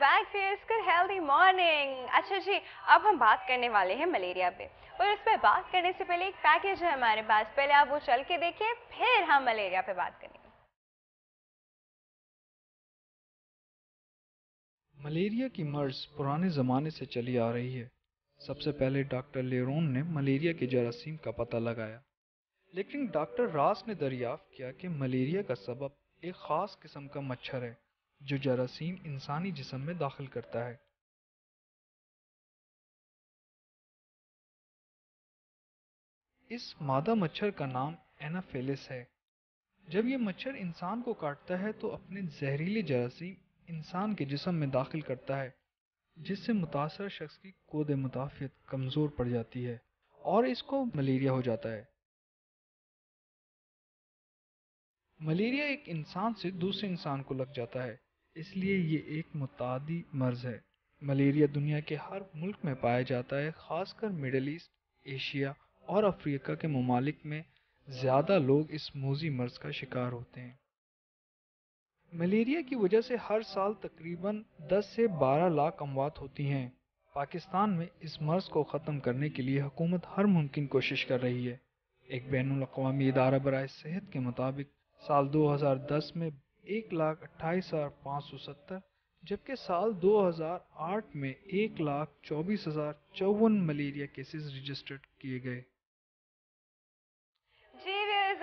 Welcome back good healthy morning اچھا جی اب ہم بات کرنے والے ہیں ملیریا پہ. اور اس پہ بات کرنے سے پہلے ایک پیکیج ہے ہمارے پاس. پہلے آپ وہ چل کے دیکھیں، پھر ہم ملیریا پہ بات کریں گے. ملیریا کی مرض پرانے زمانے سے چلی آ رہی ہے. سب سے پہلے ڈاکٹر لیرون نے ملیریا کے جراثیم کا پتہ لگایا. لیکن ڈاکٹر راس نے دریافت کیا کہ ملیریا کا سبب ایک خاص قسم کا مچھر ہے. جو جراثیم انسانی جسم میں داخل کرتا ہے۔ اس مادہ مچھر کا نام اینافیلس ہے۔ جب یہ مچھر انسان کو کاٹتا ہے تو اپنے زہریلے جراثیم انسان کے جسم میں داخل کرتا ہے، جس سے متاثر شخص کی کود مدافعت کمزور پڑ جاتی ہے اور اس کو ملیریا ہو جاتا ہے۔ ملیریا ایک انسان سے دوسرے انسان کو لگ جاتا ہے۔ اس لیے یہ ایک متعدی مرض ہے۔ ملیریا دنیا کے ہر ملک میں پایا جاتا ہے، خاص کر مڈل ایسٹ، ایشیا اور افریقہ کے ممالک میں زیادہ لوگ اس موزی مرض کا شکار ہوتے ہیں۔ ملیریا کی وجہ سے ہر سال تقریباً دس سے بارہ لاکھ اموات ہوتی ہیں۔ پاکستان میں اس مرض کو ختم کرنے کے لیے حکومت ہر ممکن کوشش کر رہی ہے۔ ایک بین الاقوامی ادارہ برائے صحت کے مطابق سال دو ہزار دس میں ایک لاکھ اٹھائیس ہزار پانچ سو ستر جبکہ سال دو ہزار آٹھ میں ایک لاکھ چوبیس ہزار چون ملیریا کیسز رجسٹرڈ کیے گئے۔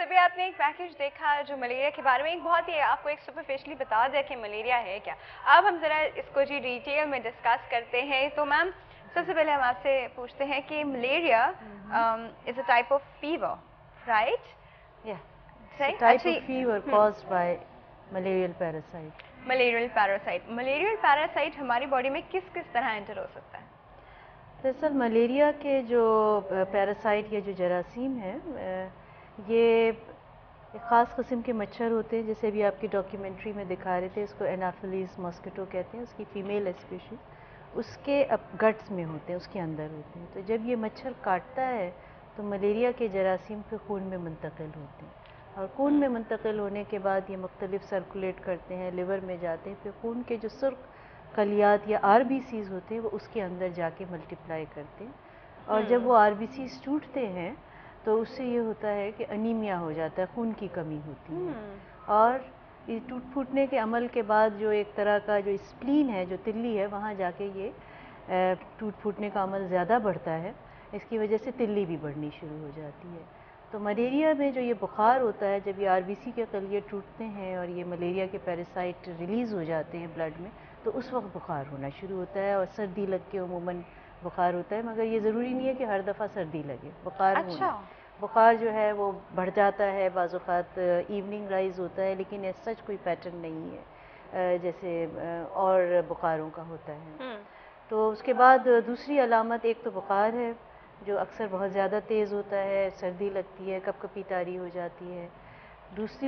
ابھی آپ نے ایک پیکج دیکھا جو ملیریا کے بارے میں ایک بہت ہی آپ کو ایک سپرفیشلی بتا دیا کہ ملیریا ہے کیا۔ اب ہم ذرا اس کو جی ڈیٹیل میں ڈسکس کرتے ہیں۔ تو میم سب سے پہلے ہم آپ سے پوچھتے ہیں کہ malaria is a type of fever right malarial parasite malarial parasite malarial parasite ہماری باڈی میں کس کس طرح انٹر ہو سکتا ہے؟ دراصل ملیریا کے جو پیراسائٹ یا جو جراثیم ہیں یہ ایک خاص قسم کے مچھر ہوتے ہیں جیسے بھی آپ کی ڈاکیومنٹری میں دکھا رہے تھے اس کو انافلیز ماسکیٹو کہتے ہیں اس کی فیمیل اسپیشیز اس کے گٹس میں ہوتے ہیں اس کے اندر ہوتے ہیں۔ تو جب یہ مچھر کاٹتا ہے تو ملیریا کے جراثیم پھر خون میں منتقل ہوتے ہیں۔ اور خون میں منتقل ہونے کے بعد یہ مختلف سرکولیٹ کرتے ہیں لیور میں جاتے ہیں پھر خون کے جو سرخ خلیات یا آر بی سیز ہوتے ہیں وہ اس کے اندر جا کے ملٹیپلائی کرتے ہیں۔ اور جب وہ آر بی سیز ٹوٹتے ہیں تو اس سے یہ ہوتا ہے کہ انیمیا ہو جاتا ہے خون کی کمی ہوتی ہے۔ اور یہ ٹوٹ پھوٹنے کے عمل کے بعد جو ایک طرح کا جو اسپلین ہے جو تلی ہے وہاں جا کے یہ ٹوٹ پھوٹنے کا عمل زیادہ بڑھتا ہے۔ اس کی وجہ سے تلی بھی بڑھنی شروع ہو جاتی ہے۔ تو ملیریا میں جو یہ بخار ہوتا ہے جب یہ آر بی سی کے قلیے ٹوٹتے ہیں اور یہ ملیریا کے پیراسائٹ ریلیز ہو جاتے ہیں بلڈ میں تو اس وقت بخار ہونا شروع ہوتا ہے اور سردی لگ کے عموماً بخار ہوتا ہے۔ مگر یہ ضروری نہیں ہے کہ ہر دفعہ سردی لگے بخار اچھا۔ بخار جو ہے وہ بڑھ جاتا ہے بعض اوقات ایوننگ رائز ہوتا ہے لیکن ایس سچ کوئی پیٹرن نہیں ہے جیسے اور بخاروں کا ہوتا ہے۔ تو اس کے بعد دوسری علامت ایک تو بخار ہے جو اکثر بہت زیادہ تیز ہوتا ہے سردی لگتی ہے کپ کپی تاری ہو جاتی ہے۔ دوسری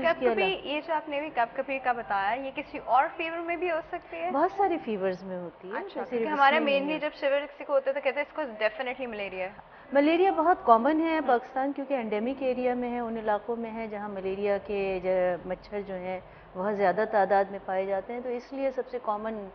یہ جو آپ نے بھی کپ کپی کا بتایا یہ کسی اور فیور میں بھی ہو سکتی ہے؟ بہت سارے فیورز میں ہوتی ہے اچھا، ہمارا مینلی جب شیور کسی کو ہوتا ہے تو کہتے ہیں اس کو ڈیفینیٹلی ملیریا ہے ملیریا بہت کامن ہے پاکستان کیونکہ انڈیمک ایریا میں ہے ان علاقوں میں ہے جہاں ملیریا کے مچھر جو ہیں بہت زیادہ تعداد میں پائے جاتے ہیں۔ تو اس لیے سب سے کامن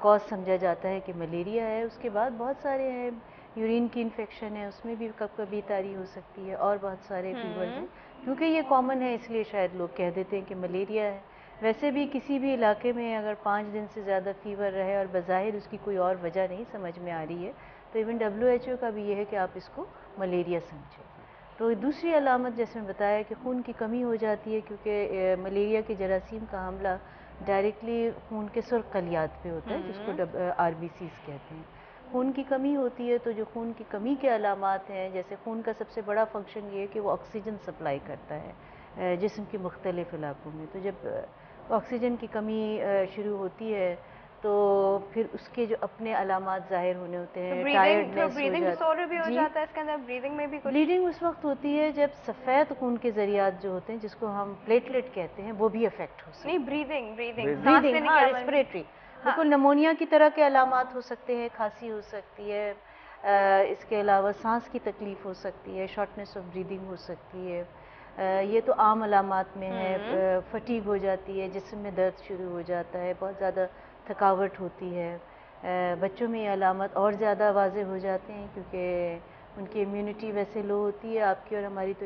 کاز سمجھا جاتا ہے کہ ملیریا ہے۔ اس کے بعد بہت سارے ہیں۔ یورین کی انفیکشن ہے اس میں بھی کب کبھی تاری ہو سکتی ہے اور بہت سارے فیور ہیں۔ کیونکہ یہ کامن ہے اس لیے شاید لوگ کہہ دیتے ہیں کہ ملیریا ہے۔ ویسے بھی کسی بھی علاقے میں اگر پانچ دن سے زیادہ فیور رہے اور بظاہر اس کی کوئی اور وجہ نہیں سمجھ میں آ رہی ہے تو ایون ڈبلیو ایچ او کا بھی یہ ہے کہ آپ اس کو ملیریا سمجھیں۔ تو دوسری علامت جیسے میں بتایا کہ خون کی کمی ہو جاتی ہے کیونکہ ملیریا کے جراثیم کا حملہ ڈائریکٹلی خون کے سرخ خلیات پہ ہوتا ہے جس کو آر بی سیز کہتے ہیں۔ خون کی کمی ہوتی ہے تو جو خون کی کمی کے علامات ہیں جیسے خون کا سب سے بڑا فنکشن یہ ہے کہ وہ آکسیجن سپلائی کرتا ہے جسم کے مختلف علاقوں میں۔ تو جب آکسیجن کی کمی شروع ہوتی ہے تو پھر اس کے جو اپنے علامات ظاہر ہونے ہوتے ہیں بلیڈنگ اس وقت ہوتی ہے جب سفید خون کے ذریعات جو ہوتے ہیں جس کو ہم پلیٹلیٹ کہتے ہیں وہ بھی افیکٹ ہو سکتے ہیں بالکل نمونیا کی طرح کے علامات ہو سکتے ہیں کھانسی ہو سکتی ہے اس کے علاوہ سانس کی تکلیف ہو سکتی ہے شارٹنیس آف بریدنگ ہو سکتی ہے۔ یہ تو عام علامات میں ہے۔ فٹیگ ہو جاتی ہے جسم میں درد شروع ہو جاتا ہے بہت زیادہ تھکاوٹ ہوتی ہے۔ بچوں میں یہ علامت اور زیادہ واضح ہو جاتے ہیں کیونکہ ان کی امیونٹی ویسے لو ہوتی ہے آپ کی اور ہماری تو